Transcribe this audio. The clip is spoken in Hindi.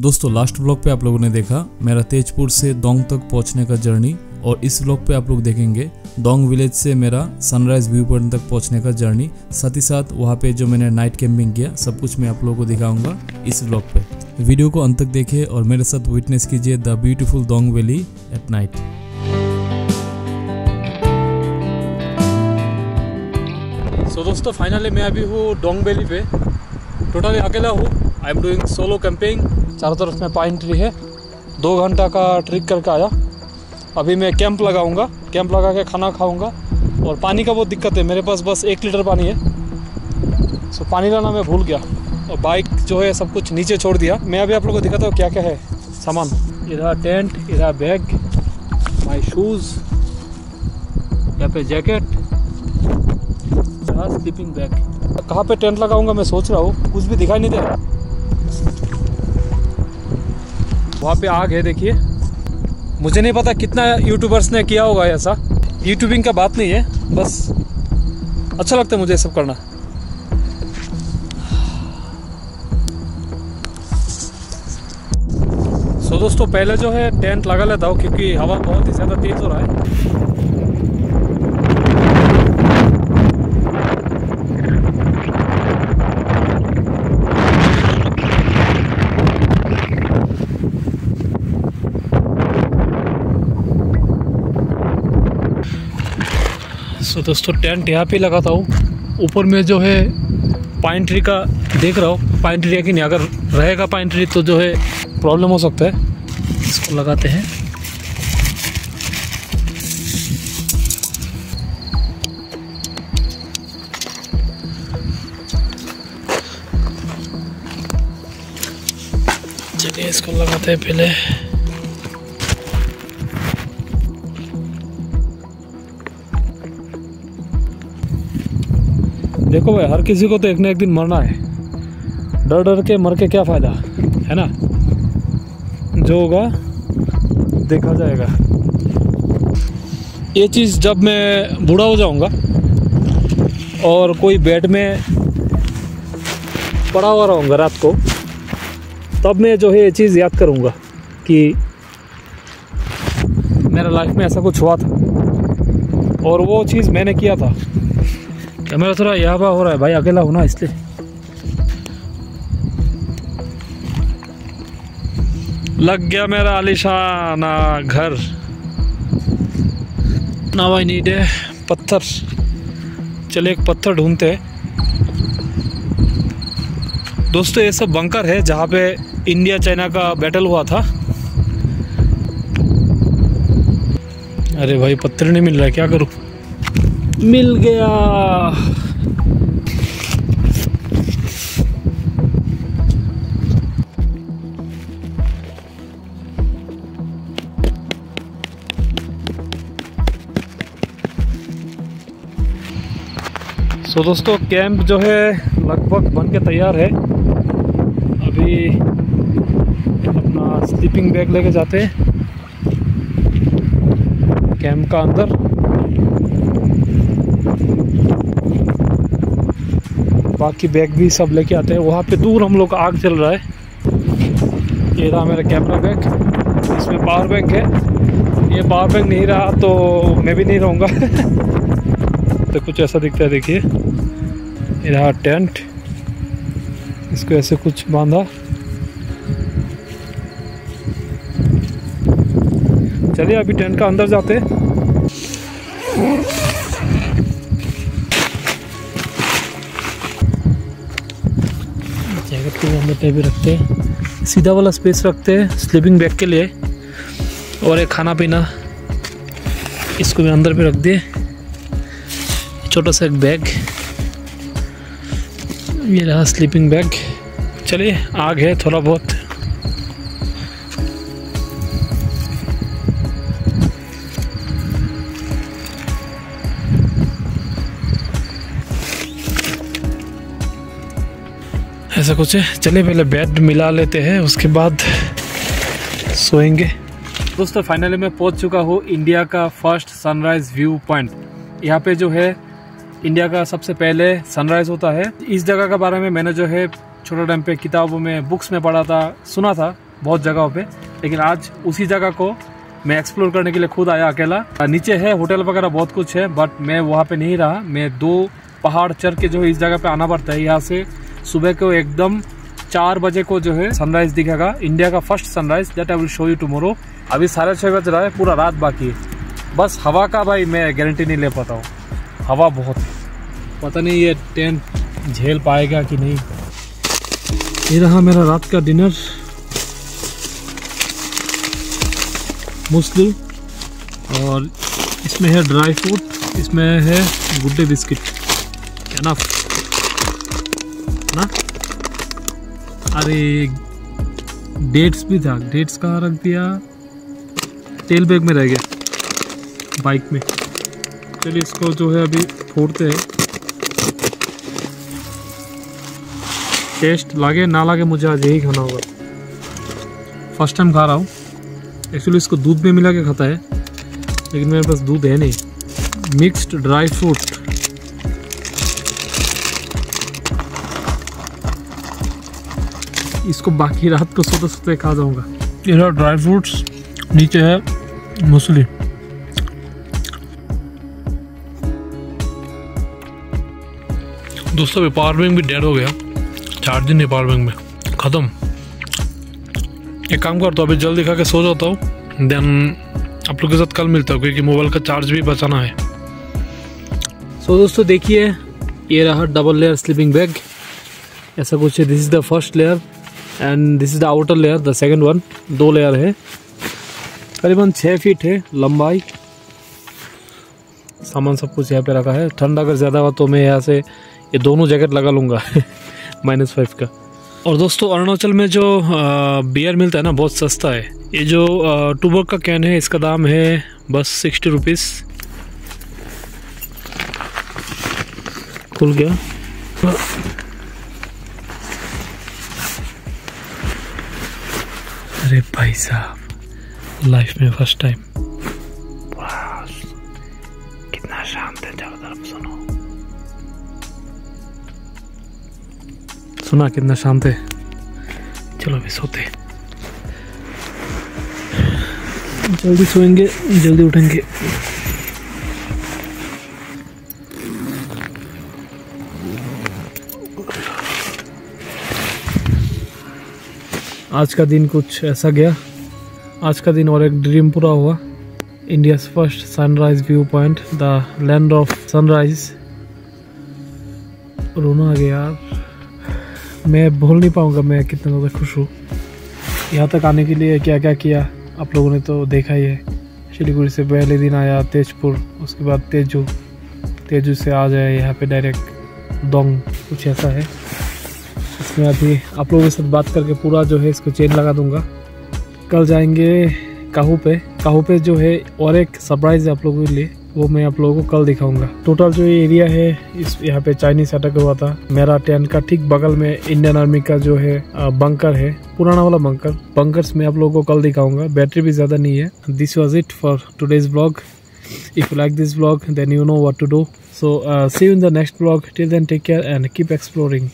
दोस्तों लास्ट ब्लॉग पे आप लोगों ने देखा मेरा तेजपुर से दोंग तक पहुँचने का जर्नी और इस ब्लॉग पे आप लोग देखेंगे दोंग विलेज से मेरा सनराइज व्यू पॉइंट तक पहुँचने का जर्नी साथ ही साथ वहाँ पे जो मैंने नाइट कैंपिंग किया, सब कुछ मैं आप लोगों को दिखाऊँगा इस ब्लॉग पे। वीडियो को अंत तक देखिए और मेरे साथ विटनेस कीजिए the beautiful Dong valley at night so दोस्तों फाइनली मैं अभी हूँ डोंग वैली पे। टोटली अकेला हूँ। I am doing solo camping चारों तरफ़ में पाइन ट्री है। दो घंटा का ट्रिक करके आया। अभी मैं कैंप लगाऊँगा। कैंप लगा के खाना खाऊँगा। और पानी का बहुत दिक्कत है। मेरे पास बस एक लीटर पानी है। सो पानी लाना मैं भूल गया। और बाइक जो है, सब कुछ नीचे छोड़ दिया। मैं अभी आप लोगों को दिखाता हूँ क्या क्या है। सामान। इधर टेंट इधर बैग माई शूज़ यहाँ पे जैकेट स्लीपिंग बैग कहाँ पे टेंट लगाऊँगा मैं सोच रहा हूँ। कुछ भी दिखाई नहीं दे रहा। वहाँ पे आग है, देखिए। मुझे नहीं पता कितना यूट्यूबर्स ने किया होगा ऐसा। यूट्यूबिंग का बात नहीं है, बस अच्छा लगता है मुझे ये सब करना। सो दोस्तों, पहले जो है टेंट लगा लेता हूँ, क्योंकि हवा बहुत ही ज़्यादा तेज़ हो रहा है। सो दोस्तों, टेंट यहाँ पे लगाता हूँ। ऊपर में जो है पाइन ट्री का देख रहा हूँ। पाइन ट्री कि नहीं? अगर रहेगा पाइन ट्री तो जो है प्रॉब्लम हो सकता है। इसको लगाते हैं। चलिए, इसको लगाते हैं पहले। देखो भाई, हर किसी को तो एक ना एक दिन मरना है। डर डर के मर के क्या फ़ायदा, है ना? जो होगा, देखा जाएगा। ये चीज़ जब मैं बूढ़ा हो जाऊँगा और कोई बेड में पड़ा हुआ रहूँगा रात को, तब मैं जो है ये चीज़ याद करूँगा कि मेरा लाइफ में ऐसा कुछ हुआ था। और वो चीज़ मैंने किया था। क्या मेरा थोड़ा यहाँ पर हो रहा है भाई अकेला हूँ ना इसलिए लग गया मेरा आलिशाना घर ना आई नीड है पत्थर चले एक पत्थर ढूंढते हैं। दोस्तों ये सब बंकर है जहाँ पे इंडिया चाइना का बैटल हुआ था। अरे भाई पत्थर नहीं मिल रहा है क्या करूँ? मिल गया। सो दोस्तों कैंप जो है लगभग बन के तैयार है। अभी अपना स्लीपिंग बैग लेके जाते हैं। कैंप का अंदर। बाकी बैग भी सब लेके आते हैं। वहाँ पे दूर हम लोग आग चल रहा है। ये रहा मेरा कैमरा बैग। इसमें पावर बैंक है। ये पावर बैंक नहीं रहा तो मैं भी नहीं रहूँगा। तो कुछ ऐसा दिखता है, देखिए। ये रहा टेंट इसको ऐसे कुछ बांधा। चलिए, अभी टेंट का अंदर जाते हैं। को भी रखते हैं। सीधा वाला स्पेस रखते हैं स्लीपिंग बैग के लिए। और एक खाना पीना, इसको भी अंदर पे रख दिए। छोटा सा एक बैग ये रहा स्लीपिंग बैग चलिए, आग है थोड़ा बहुत। ऐसा कुछ है? चलिए पहले बेड मिला लेते हैं, उसके बाद सोएँगे। दोस्तों फाइनली मैं पहुँच चुका हूँ इंडिया का फ़र्स्ट सनराइज व्यू पॉइंट यहाँ पे जो है इंडिया का सबसे पहले सनराइज होता है। इस जगह के बारे में मैंने जो है, छोटा टाइम पे किताबों में बुक्स में पढ़ा था, सुना था, बहुत जगह पे। लेकिन आज उसी जगह को मैं एक्सप्लोर करने के लिए खुद आया अकेला। नीचे है होटल वगैरह बहुत कुछ है बट मैं वहाँ पे नहीं रहा। मैं दो पहाड़ चढ़ के जो है इस जगह पे आना पड़ता है, यहाँ से सुबह को एकदम चार बजे को जो है सनराइज दिखेगा। इंडिया का first sunrise that I will show you tomorrow अभी साढ़े छः बज रहा है, पूरा रात बाकी है। बस हवा का भाई मैं गारंटी नहीं ले पाता हूँ। हवा बहुत पता नहीं ये टेंट झेल पाएगा कि नहीं। ये रहा मेरा रात का डिनर मूसली और इसमें है ड्राई फ्रूट इसमें है गुड्डे बिस्किट। एनफ ना? अरे डेट्स भी था। डेट्स कहाँ रख दिया? तेल बैग में रह गया। बाइक में। चलिए, इसको जो है अभी फोड़ते हैं। टेस्ट लागे, ना लागे, मुझे आज यही खाना होगा। फ़र्स्ट टाइम खा रहा हूँ। एक्चुअली इसको दूध में मिला के खाता है। लेकिन मेरे पास दूध है नहीं। मिक्स्ड ड्राई फ्रूट इसको बाकी रात को सोते सोते खा जाऊँगा। ये ड्राई फ्रूट्स नीचे है मूसली। दोस्तों पावर बैंक भी डेड हो गया। चार्जिंग नहीं पावर बैंक में। ख़त्म। एक काम करता हूँ अभी जल्दी खा के सो जाता हूँ। देन आप लोग के साथ कल मिलता हूँ क्योंकि मोबाइल का चार्ज भी बचाना है। सो so, दोस्तों देखिए ये रहा डबल लेयर स्लीपिंग बैग ऐसा कुछ है this is the first layer and this is the outer layer the second one दो लेयर है। करीबन छः फीट है लंबाई। सामान सब कुछ यहाँ पे रखा है। ठंड अगर ज़्यादा हुआ तो मैं यहाँ से ये दोनों जैकेट लगा लूँगा। माइनस फाइव का। और दोस्तों, अरुणाचल में जो बियर मिलता है ना, बहुत सस्ता है। ये जो टूबर्क का कैन है, इसका दाम है बस सिक्सटी रुपीज़ खुल गया अरे भाई साहब लाइफ में फ़र्स्ट टाइम कितना शांत है चारों तरफ़ सुनो। सुना कितना शांत है। चलो अभी सोते। जल्दी सोएँगे जल्दी उठेंगे। आज का दिन कुछ ऐसा गया। आज का दिन और एक ड्रीम पूरा हुआ। India first sunrise view point the land of sunrise रोना आ गया यार। मैं भूल नहीं पाऊँगा मैं कितना ज़्यादा खुश हूँ। यहाँ तक आने के लिए क्या क्या? किया आप लोगों ने तो देखा ही है। शिलीगुड़ी से पहले दिन आया तेजपुर, उसके बाद तेजू। तेजू से आ जाए यहाँ पे डायरेक्ट दोंग। कुछ ऐसा है। इसमें अभी आप लोगों के साथ बात करके पूरा जो है इसको चेन लगा दूँगा। कल जाएँगे काहू पे। काहू पे जो है और एक सरप्राइज़ है आप लोगों के लिए वो मैं आप लोगों को कल दिखाऊँगा। टोटल जो ये एरिया है इस यहाँ पे चाइनीज़ अटैक हुआ था। मेरा टेंट का ठीक बगल में इंडियन आर्मी का जो है बंकर है पुराना वाला बंकर बंकर्स में आप लोगों को कल दिखाऊँगा। बैटरी भी ज़्यादा नहीं है। This was it for today's blog if you like this vlog then you know what to do. So uh, see you in the next take care and keep exploring.